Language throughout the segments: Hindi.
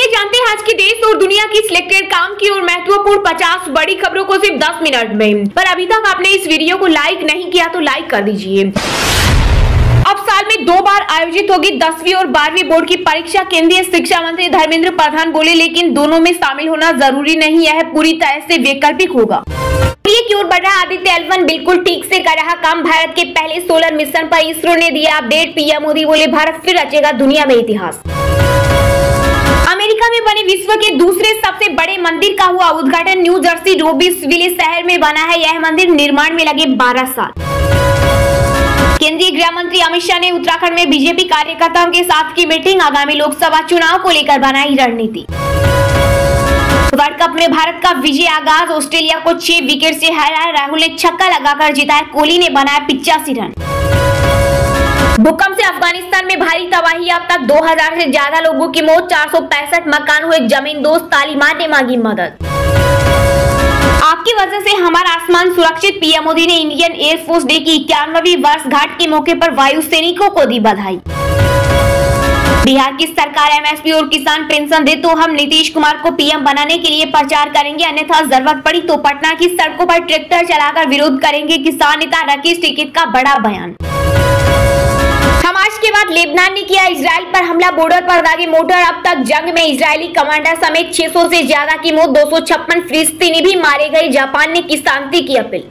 चलिए जानते हैं आज के देश और दुनिया की सिलेक्टेड काम की और महत्वपूर्ण 50 बड़ी खबरों को सिर्फ़ 10 मिनट में। पर अभी तक आपने इस वीडियो को लाइक नहीं किया तो लाइक कर दीजिए। अब साल में दो बार आयोजित होगी दसवीं और बारहवीं बोर्ड की परीक्षा। केंद्रीय शिक्षा मंत्री धर्मेंद्र प्रधान बोले, लेकिन दोनों में शामिल होना ज़रूरी नहीं है, पूरी तरह से वैकल्पिक होगा। की ओर बढ़ रहा आदित्य एलवन बिल्कुल ठीक से कर रहा काम। भारत के पहले सोलर मिशन पर इसरो ने दिया अपडेट। पीएम मोदी बोले, भारत फिर रचेगा दुनिया में इतिहास। अमेरिका में बने विश्व के दूसरे सबसे बड़े मंदिर का हुआ उद्घाटन। न्यू जर्सी रोबिस शहर में बना है यह मंदिर। निर्माण में लगे 12 साल। केंद्रीय गृह मंत्री अमित शाह ने उत्तराखंड में बीजेपी कार्यकर्ताओं के साथ की मीटिंग। आगामी लोकसभा चुनाव को लेकर बनाई रणनीति। वर्ल्ड कप में भारत का विजय आगाज़। ऑस्ट्रेलिया को छह विकेट से हराया राहुल ने छक्का लगाकर जिताया। कोहली ने बनाया पिचासी रन। भूकंप से अफ़गानिस्तान में भारी तबाही। अब तक 2000 से ज़्यादा लोगों की मौत, चार सौ पैंसठ मकान हुए, ज़मीन दोस्त तालीमान ने मांगी मदद। आपकी वजह से हमारा आसमान सुरक्षित, पीएम मोदी ने इंडियन एयरफोर्स डे की इक्यानवी वर्ष घाट के मौके पर वायु सैनिकों को दी बधाई। बिहार की सरकार, एमएसपी और किसान पेंशन दे तो हम नीतीश कुमार को पीएम बनाने के लिए प्रचार करेंगे। अन्यथा ज़रूरत पड़ी तो पटना की सड़कों पर ट्रैक्टर चलाकर विरोध करेंगे किसान नेता, राकेश टिकट का बड़ा बयान। के बाद लेबनान ने किया इसराइल पर हमला। बॉर्डर पर दागे मोटर। अब तक जंग में इजरायली कमांडर समेत 600 से ज़्यादा की मौत, दो फिलिस्तीनी भी मारे गए। जापान ने की शांति की अपील।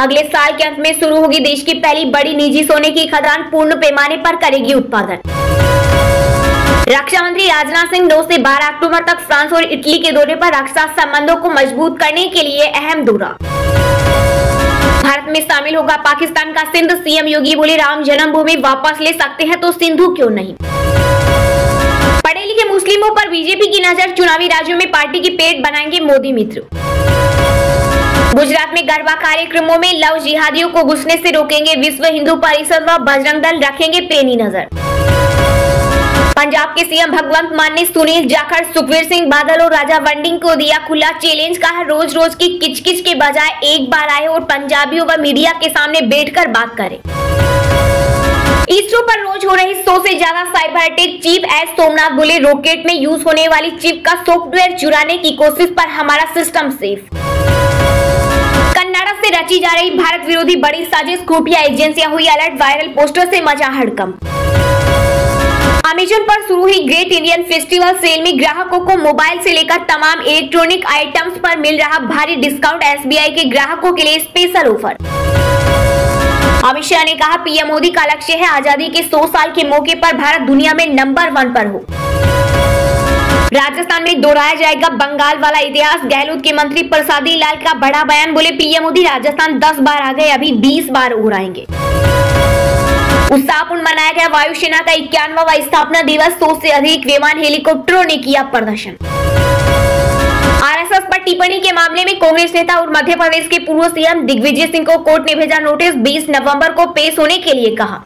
अगले साल के अंत में शुरू होगी देश की पहली बड़ी निजी सोने की खदान। पूर्ण पैमाने पर करेगी उत्पादन। रक्षा मंत्री राजनाथ सिंह 9 से 12 अक्टूबर तक फ्रांस और इटली के दौरे पर रक्षा संबंधों को मज़बूत करने के लिए अहम दौरा। भारत में शामिल होगा पाकिस्तान का सिंध, सीएम योगी बोले राम जन्मभूमि वापस ले सकते हैं तो सिंधु क्यों नहीं? पढ़े लिखे मुस्लिमों पर बीजेपी की नज़र, चुनावी राज्यों में पार्टी की पेट बनाएँगे मोदी मित्र। गुजरात में गरबा कार्यक्रमों में लव जिहादियों को घुसने से रोकेंगे विश्व हिंदू परिषद व बजरंग दल, रखेंगे पेनी नज़र। पंजाब के सीएम भगवंत मान ने सुनील जाखड़, सुखवीर सिंह बादल और राजा वंडिंग को दिया खुला चैलेंज कहा रोज रोज की किचकिच के बजाय एक बार आए और पंजाबियों व मीडिया के सामने बैठकर बात करें। इसरो पर रोज हो रही सौ से ज़्यादा cyber attack chief S Somanath बोले रॉकेट में यूज़ होने वाली चिप का सॉफ्टवेयर चुराने की कोशिश पर हमारा सिस्टम सेफ़ कन्नाडा से रची जा रही भारत विरोधी बड़ी साजिश, खुफिया एजेंसियाँ हुई अलर्ट वायरल पोस्टर से मचा हड़कम अमेजन पर शुरू हुई ग्रेट इंडियन फेस्टिवल सेल में ग्राहकों को मोबाइल से लेकर तमाम इलेक्ट्रॉनिक आइटम्स पर मिल रहा भारी डिस्काउंट एसबीआई के ग्राहकों के लिए स्पेशल ऑफ़र अमित शाह ने कहा, पीएम मोदी का लक्ष्य है आज़ादी के 100 साल के मौके पर भारत दुनिया में नंबर वन पर हो। राजस्थान में दोहराया जाएगा बंगाल वाला इतिहास। गहलोत के मंत्री प्रसादी लाल का बड़ा बयान, बोले, पीएम मोदी राजस्थान 10 बार आ गए, अभी 20 बार उड़ाएँगे उत्साहपूर्ण मनाया गया वायुसेना का इक्यानवा स्थापना दिवस, सौ से अधिक विमान हेलीकॉप्टरों ने किया प्रदर्शन। आरएसएस पर टिप्पणी के मामले में कांग्रेस नेता और मध्य प्रदेश के पूर्व सीएम दिग्विजय सिंह को कोर्ट ने भेजा नोटिस 20 नवंबर को पेश होने के लिए कहा।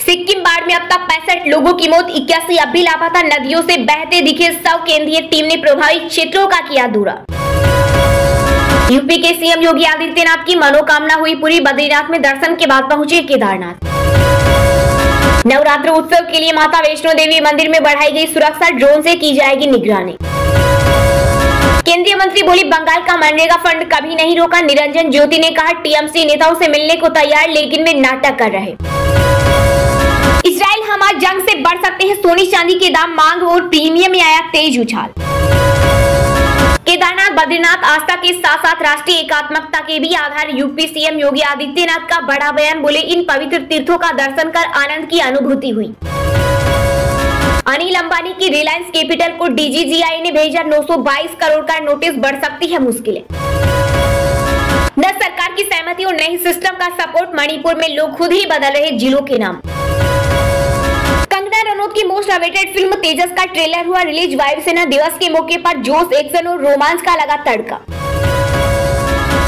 सिक्किम बाढ़ में अब तक पैंसठ लोगों की मौत, इक्यासी अब भी लापता, नदियों से बहते दिखे सब केंद्रीय टीम ने प्रभावित क्षेत्रों का किया दूरा। यूपी के सीएम योगी आदित्यनाथ की मनोकामना हुई पूरी। बद्रीनाथ में दर्शन के बाद पहुँचे केदारनाथ। नवरात्र उत्सव के लिए माता वैष्णो देवी मंदिर में बढ़ाई गई सुरक्षा। ड्रोन से की जाएगी निगरानी। केंद्रीय मंत्री बोली, बंगाल का मनरेगा फंड कभी नहीं रोका। निरंजन ज्योति ने कहा, टीएमसी नेताओं से मिलने को तैयार, लेकिन वे नाटक कर रहे। इसराइल हमार जंग से बढ़ सकते हैं। सोनी चांदी के दाम मांग और प्रीमियम में आया तेज उछाल। केदारनाथ, बद्रीनाथ, आस्था के साथ साथ राष्ट्रीय एकात्मकता के भी आधार यूपी सीएम योगी आदित्यनाथ का बड़ा बयान बोले, इन पवित्र तीर्थों का दर्शन कर आनंद की अनुभूति हुई। अनिल अंबानी की रिलायंस कैपिटल को डीजीजीआई ने भेजा 922 करोड़ का नोटिस, बढ़ सकती है मुश्किलें। न सरकार की सहमति और नई सिस्टम का सपोर्ट, मणिपुर में लोग खुद ही बदल रहे जिलों के नाम। रनौत की मोस्ट अवेटेड फ़िल्म तेजस का ट्रेलर हुआ रिलीज़ वायुसेना दिवस के मौके पर जोश एक्शन और रोमांस का लगा तड़का।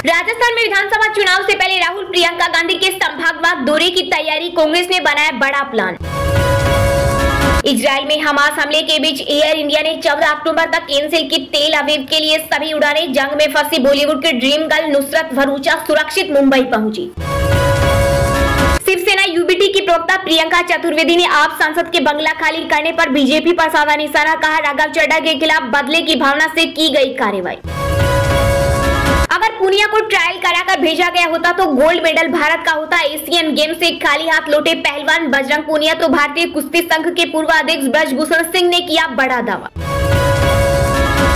राजस्थान में विधानसभा चुनाव से पहले राहुल, प्रियंका गांधी के संभागवाद दौरे की तैयारी कांग्रेस ने बनाया बड़ा प्लान इसराइल में हमास हमले के बीच एयर इंडिया ने 14 अक्टूबर तक कैंसिल की तेल अवीव के लिए सभी उड़ाने। जंग में फंसी बॉलीवुड के ड्रीम गर्ल नुसरत भरूचा सुरक्षित मुंबई पहुँची। प्रवक्ता प्रियंका चतुर्वेदी ने आप सांसद के बंगला खाली करने पर बीजेपी पर साधा निशाना कहा। राघव चड्डा के खिलाफ बदले की भावना से की गई कार्रवाई। अगर पुनिया को ट्रायल कराकर भेजा गया होता तो गोल्ड मेडल भारत का होता। एशियन गेम से खाली हाथ लौटे पहलवान बजरंग पुनिया तो भारतीय कुश्ती संघ के पूर्व अध्यक्ष ब्रजभूषण सिंह ने किया बड़ा दावा।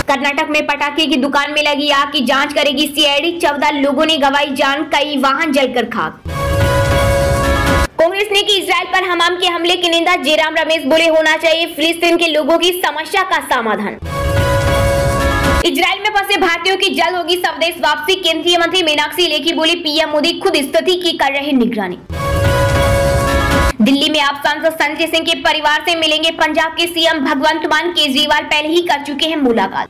कर्नाटक में पटाखे की दुकान में लगी आग की जाँच करेगी सीआईडी चौदह लोगों ने गवाई जान, कई वाहन जलकर खाक। कांग्रेस ने की इसराइल पर हमाम के हमले की निंदा जयराम रमेश बोले, होना चाहिए फिलिस्तीन के लोगों की समस्या का समाधान। इसराइल में फंसे भारतीयों की जल्द होगी स्वदेश वापसी, केंद्रीय मंत्री मीनाक्षी लेखी बोली, पीएम मोदी खुद स्थिति की कर रहे निगरानी। दिल्ली में आप सांसद संजय सिंह के परिवार से मिलेंगे पंजाब के सीएम भगवंत मान, केजरीवाल पहले ही कर चुके हैं मुलाकात।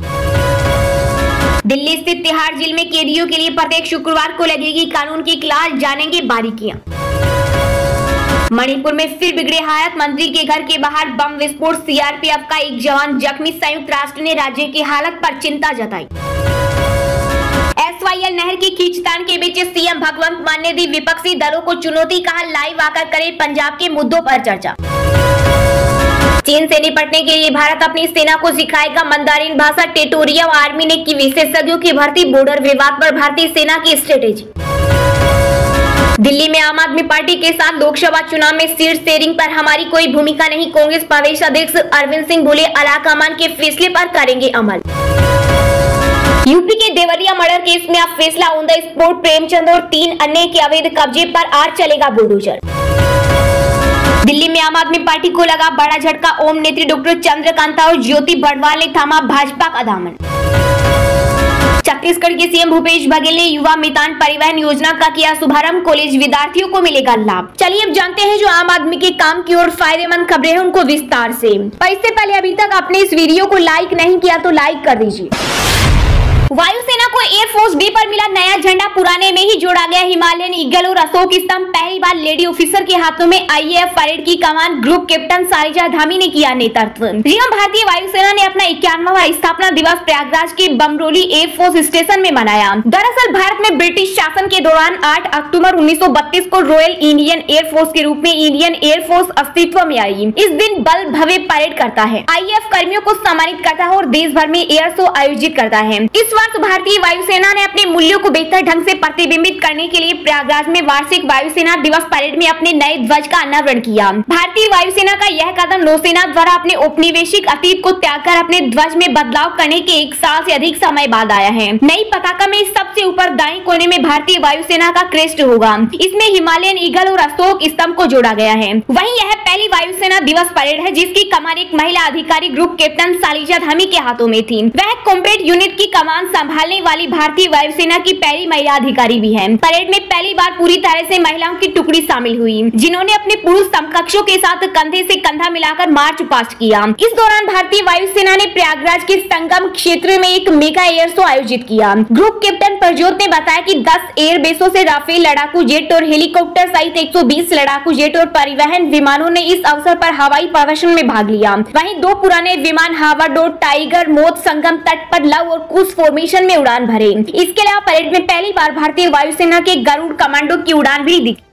दिल्ली स्थित तिहाड़ जेल में कैदियों के लिए प्रत्येक शुक्रवार को लगेगी कानून की क्लास, जानेंगे बारीकियाँ। मणिपुर में फिर बिगड़े हालत। मंत्री के घर के बाहर बम विस्फोट। सीआरपीएफ का एक जवान जख्मी। संयुक्त राष्ट्र ने राज्य की हालत पर चिंता जताई। एसवाईएल नहर की खींचतान के बीच सीएम भगवंत मान ने दी विपक्षी दलों को चुनौती कहा। लाइव आकर करे पंजाब के मुद्दों पर चर्चा। चीन से निपटने के लिए भारत अपनी सेना को सिखाएगा मंदारिन भाषा। टेटोरियम आर्मी ने की विशेषज्ञों की भर्ती। बॉर्डर विवाद पर भारतीय सेना की स्ट्रेटेजी। दिल्ली में आम आदमी पार्टी के साथ लोकसभा चुनाव में सीट शेयरिंग पर हमारी कोई भूमिका नहीं। कांग्रेस प्रदेश अध्यक्ष अरविंद सिंह बोले, अलाकमान के फैसले पर करेंगे अमल। यूपी के देवरिया मर्डर केस में अब फैसला ऑन द स्पॉट प्रेमचंद और तीन अन्य के अवैध कब्जे पर आज चलेगा बुलडोजर। दिल्ली में आम आदमी पार्टी को लगा बड़ा झटका, ओम नेत्री डॉक्टर चंद्रकांता और ज्योति बड़वाल ने थामा भाजपा का दामन। छत्तीसगढ़ के सीएम भूपेश बघेल ने युवा मितान परिवहन योजना का किया शुभारंभ। कॉलेज विद्यार्थियों को मिलेगा लाभ। चलिए अब जानते हैं जो आम आदमी के काम की और फ़ायदेमंद खबरें हैं उनको विस्तार से। पर इससे पहले अभी तक आपने इस वीडियो को लाइक नहीं किया तो लाइक कर दीजिए। वायुसेना को एयरफोर्स डे पर मिला नया झंडा। पुराने में ही जोड़ा गया हिमालयन ईगल और अशोक स्तंभ। पहली बार लेडी ऑफिसर के हाथों में आईएएफ परेड की कमान। ग्रुप कैप्टन सारिजा धामी ने किया नेतृत्व। रियम भारतीय वायुसेना ने अपना इक्यानवा स्थापना दिवस प्रयागराज के बमरोली एयरफोर्स स्टेशन में मनाया। दरअसल, भारत में ब्रिटिश शासन के दौरान आठ अक्टूबर उन्नीस सौ बत्तीस को रॉयल इंडियन एयरफोर्स के रूप में इंडियन एयरफोर्स अस्तित्व में आई। इस दिन बल भव्य परेड करता है। आई कर्मियों को सम्मानित करता है और देश भर में एयर शो आयोजित करता है। इस वर्ष भारतीय वायुसेना ने अपने मूल्यों को बेहतर ढंग से प्रतिबिंबित करने के लिए प्रयागराज में वार्षिक वायुसेना दिवस परेड में अपने नए ध्वज का अनावरण किया। भारतीय वायुसेना का यह कदम नौसेना द्वारा अपने औपनिवेशिक अतीत को त्याग कर अपने ध्वज में बदलाव करने के एक साल से अधिक समय बाद आया है। नई पताका में सबसे ऊपर दाई कोने में भारतीय वायुसेना का क्रेस्ट होगा। इसमें हिमालयन ईगल और अशोक स्तंभ को जोड़ा गया है। वही यह पहली वायुसेना दिवस परेड है, जिसकी कमान एक महिला अधिकारी ग्रुप कैप्टन सालिजा धामी के हाथों में थी। वह कॉम्बेट यूनिट की कमान संभालने वाली भारतीय वायुसेना की पहली महिला अधिकारी भी है। परेड में पहली बार पूरी तरह से महिलाओं की टुकड़ी शामिल हुई। जिन्होंने अपने पुरुष समकक्षों के साथ कंधे से कंधा मिलाकर मार्च पास्ट किया। इस दौरान भारतीय वायुसेना ने प्रयागराज के संगम क्षेत्र में एक मेगा एयर शो आयोजित किया। ग्रुप कैप्टन प्रजोत ने बताया कि 10 एयर बेसों से राफेल लड़ाकू जेट और हेलीकॉप्टर सहित 120 लड़ाकू जेट और परिवहन विमानों ने इस अवसर पर हवाई प्रदर्शन में भाग लिया। वहीं दो पुराने विमान हावर्ड और टाइगर मोद संगम तट पर लव और कुछ फॉर्मेशन में उड़ान भरे इसके अलावा परेड में पहली बार भारतीय वायुसेना के गरुड़ कमांडो की उड़ान भी दिखी